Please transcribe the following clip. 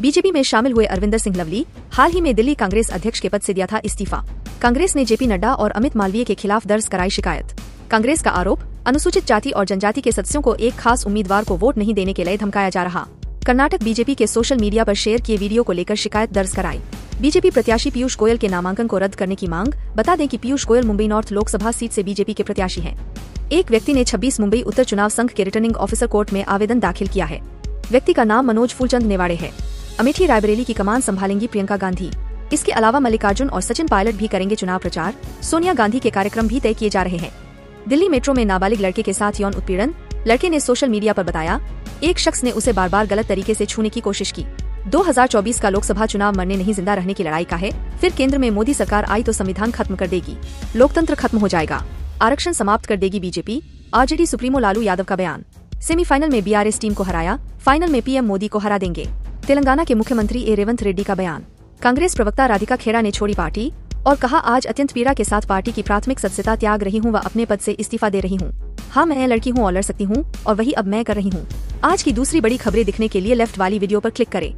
BJP में शामिल हुए अरविंदर सिंह लवली, हाल ही में दिल्ली कांग्रेस अध्यक्ष के पद से दिया था इस्तीफा। कांग्रेस ने जेपी नड्डा और अमित मालवीय के खिलाफ दर्ज कराई शिकायत। कांग्रेस का आरोप, अनुसूचित जाति और जनजाति के सदस्यों को एक खास उम्मीदवार को वोट नहीं देने के लिए धमकाया जा रहा। कर्नाटक बीजेपी के सोशल मीडिया पर शेयर किए वीडियो को लेकर शिकायत दर्ज कराई। बीजेपी प्रत्याशी पीयूष गोयल के नामांकन को रद्द करने की मांग, बता दें कि पीयूष गोयल मुंबई नॉर्थ लोकसभा सीट से बीजेपी के प्रत्याशी हैं। एक व्यक्ति ने 26 मुंबई उत्तर चुनाव संघ के रिटर्निंग ऑफिसर कोर्ट में आवेदन दाखिल किया है। व्यक्ति का नाम मनोज फूलचंद नेवाड़े है। अमेठी रायबरेली की कमान संभालेंगी प्रियंका गांधी। इसके अलावा मल्लिकार्जुन और सचिन पायलट भी करेंगे चुनाव प्रचार। सोनिया गांधी के कार्यक्रम भी तय किए जा रहे हैं। दिल्ली मेट्रो में नाबालिग लड़के के साथ यौन उत्पीड़न। लड़के ने सोशल मीडिया पर बताया, एक शख्स ने उसे बार बार गलत तरीके से छूने की कोशिश की। 2024 का लोकसभा चुनाव मरने नहीं ज़िंदा रहने की लड़ाई का है। फिर केंद्र में मोदी सरकार आई तो संविधान खत्म कर देगी। लोकतंत्र खत्म हो जाएगा। आरक्षण समाप्त कर देगी BJP. RJD supremo Lalu Yadav का बयान। सेमीफाइनल में बीआरएस टीम को हराया। फाइनल में पीएम मोदी को हरा देंगे। तेलंगाना के मुख्यमंत्री ए. रेवंत रेड्डी का बयान। कांग्रेस प्रवक्ता राधिका खेड़ा ने छोड़ी पार्टी और कहा, आज अत्यंत पीड़ा के साथ पार्टी की प्राथमिक सदस्यता त्याग रही हूँ व अपने पद से इस्तीफा दे रही हूँ। हाँ मैं लड़की हूँ और लड़ सकती हूँ और वही अब मैं कर रही हूँ। आज की दूसरी बड़ी खबरें दिखने के लिए लेफ़्ट वाली वीडियो पर क्लिक करें।